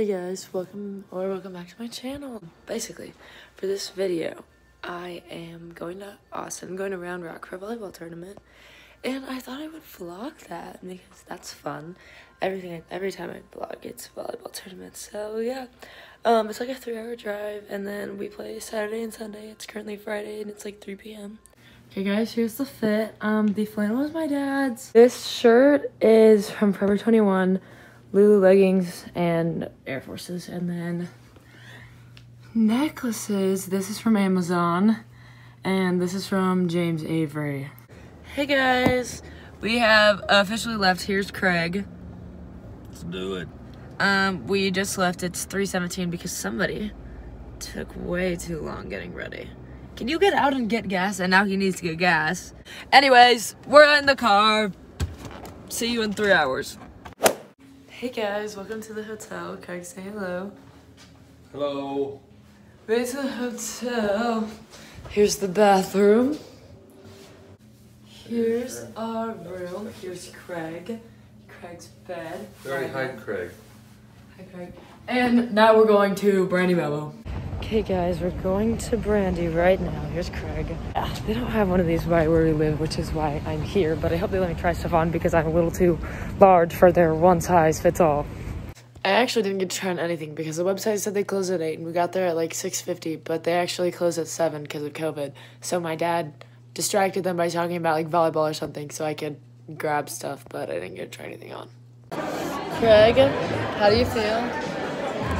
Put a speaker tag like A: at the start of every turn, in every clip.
A: Hey guys, welcome or welcome back to my channel. Basically, for this video, I am going to Austin, I'm going to Round Rock for a volleyball tournament, and I thought I would vlog that because that's fun. Everything, every time I vlog, it's volleyball tournament. So yeah, um, it's like a three-hour drive, and then we play Saturday and Sunday. It's currently Friday, and it's like 3 p.m. Okay guys, here's the fit. Um, the flannel is my dad's. This shirt is from Forever 21. Lulu leggings and Air Forces. And then necklaces. This is from Amazon. And this is from James Avery. Hey guys, we have officially left. Here's Craig.
B: Let's do it.
A: Um, we just left. It's 3:17 because somebody took way too long getting ready. Can you get out and get gas? And now he needs to get gas. Anyways, we're in the car. See you in three hours. Hey guys, welcome to the hotel. Craig, say hello.
B: Hello.
A: Way to the hotel. Here's the bathroom. Here's our room. Here's Craig. Craig's bed.
B: We already
A: Right
B: Craig.
A: Hi, Craig. And now we're going to Brandy Melville. Okay, guys, we're going to Brandy right now. Here's Craig. Yeah, they don't have one of these right where we live, which is why I'm here. But I hope they let me try stuff on because I'm a little too large for their one size fits all. I actually didn't get to try on anything because the website said they closed at 8 and we got there at like 6.50, but they actually closed at 7 because of COVID. So my dad distracted them by talking about like volleyball or something so I could grab stuff, but I didn't get to try anything on. Craig, how do you feel?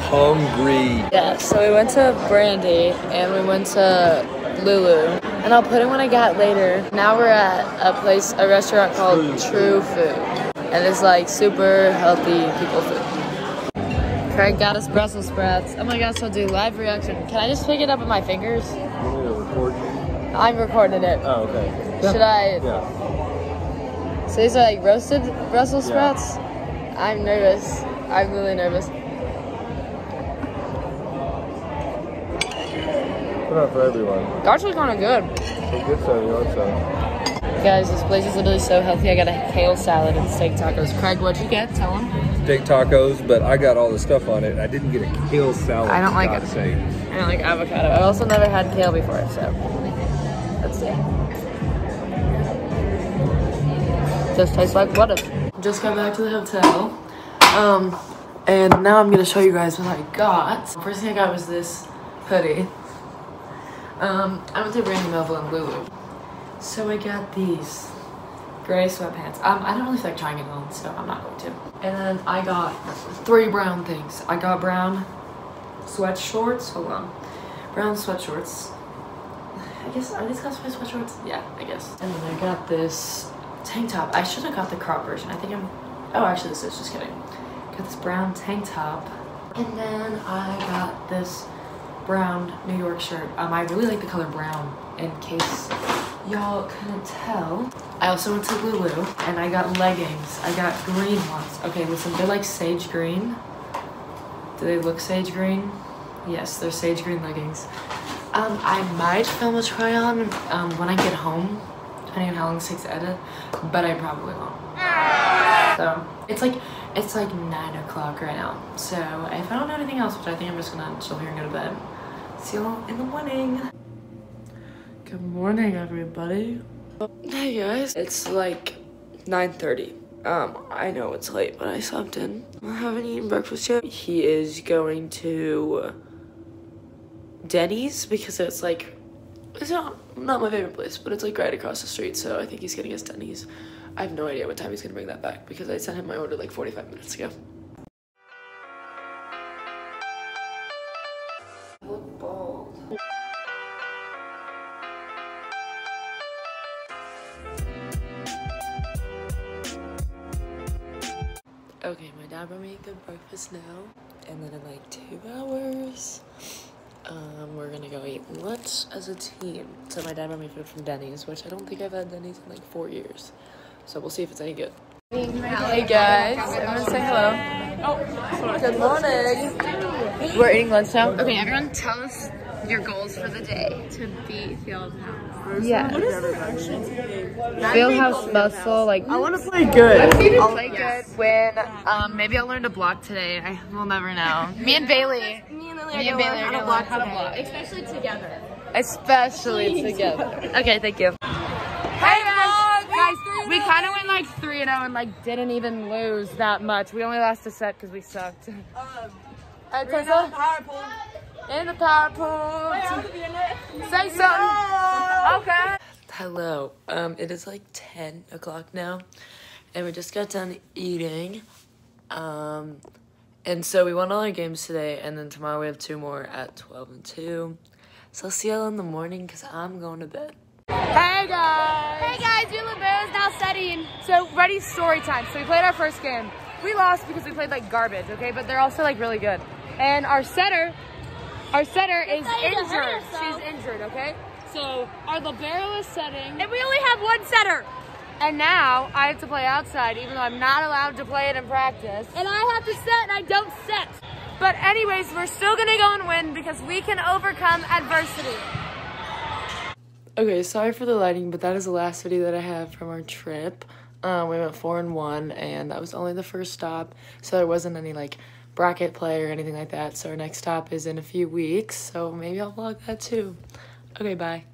B: Hungry.
A: Yeah, so we went to Brandy and we went to Lulu. And I'll put in what I got later. Now we're at a place, a restaurant called True Food. And it's like super healthy people food. Craig got us Brussels sprouts. Oh my gosh, I'll do live reaction. Can I just pick it up with my fingers?
B: You want me to record?
A: I'm recording it.
B: Oh, okay.
A: Should I?
B: Yeah.
A: So these are like roasted Brussels
B: Yeah.
A: sprouts? I'm nervous. I'm really nervous.
B: Put on for everyone.
A: They're actually kind of good.
B: So good so you want some.
A: Guys, this place is literally so healthy. I got a kale salad and steak tacos. Craig, what'd you get? Tell him.
B: Steak tacos, but I got all the stuff on it. I didn't get a kale salad.
A: I don't like
B: gotta
A: it.
B: Say.
A: I don't like avocado. I've also never had kale before, so let's see. Just tastes like butter. Just got back to the hotel. Um, and now I'm gonna show you guys what I got. First thing I got was this hoodie. Um, I went to Brandy Melville and Lulu. So I got these gray sweatpants. Um, I don't really feel like trying it on, so I'm not going to. And then I got three brown things. I got brown sweat shorts. Hold on. Brown sweat shorts. I guess, are these classified sweat shorts? Yeah, I guess. And then I got this tank top. I should have got the crop version. I think I'm, oh, actually this is, just kidding. Got this brown tank top. And then I got this brown New York shirt. Um, I really like the color brown in case y'all couldn't tell. I also went to Lulu and I got leggings. I got green ones. Okay, listen, they're like sage green. Do they look sage green? Yes, they're sage green leggings. Um, I might film a try on um, when I get home, depending on how long it takes to edit, but I probably won't. So it's like it's like nine o'clock right now. So if I don't do anything else, which I think I'm just gonna chill here and go to bed. See y'all in the morning. Good morning, everybody. Hey guys, it's like 9:30. Um, I know it's late, but I slept in. I haven't eaten breakfast yet. He is going to Denny's because it's like it's not not my favorite place, but it's like right across the street. So I think he's getting us Denny's. I have no idea what time he's gonna bring that back because I sent him my order like 45 minutes ago. Okay, my dad brought me a good breakfast now, and then in like two hours, um, we're gonna go eat lunch as a team. So my dad brought me food from Denny's, which I don't think I've had Denny's in like four years. So we'll see if it's any good. Hey guys, everyone say hello. Oh, Good morning. We're eating lunch now. Okay, everyone tell us your goals for the day.
C: to beat Fieldhouse.
A: Yeah. Fieldhouse muscle, like
C: I want to play good.
A: maybe play good when um maybe I'll learn to block today. I will never know. Me and Bailey,
D: Me and Lily
A: Me
D: are
A: and
D: gonna
A: Bailey
D: learn
A: are
D: how to
A: gonna
D: block
A: how to block.
D: especially together.
A: especially together. Okay, thank you. Hey guys, guys, we kind of went like three and zero and like didn't even lose that much. We only lost a set because we sucked.
C: Um,
A: Hey, Tessa, in the power pool. Say something. Okay. Hello. Um, it is like 10 o'clock now, and we just got done eating. Um, and so we won all our games today, and then tomorrow we have two more at 12 and 2. So I'll see y'all in the morning because I'm going to bed. Hey guys!
D: Hey guys, we're Liberos now studying.
A: So ready story time. So we played our first game. We lost because we played like garbage, okay? But they're also like really good. And our setter, our setter is
D: not even
A: injured. She's injured, okay? So our libero is setting,
D: And we only have one setter.
A: and now I have to play outside, even though I'm not allowed to play it in practice.
D: And I have to set and I don't set.
A: But anyways, we're still gonna go and win because we can overcome adversity. Okay, sorry for the lighting, but that is the last video that I have from our trip. Um, we went four and one, and that was only the first stop, so there wasn't any like bracket play or anything like that. So our next stop is in a few weeks, so maybe I'll vlog that too. Okay, bye.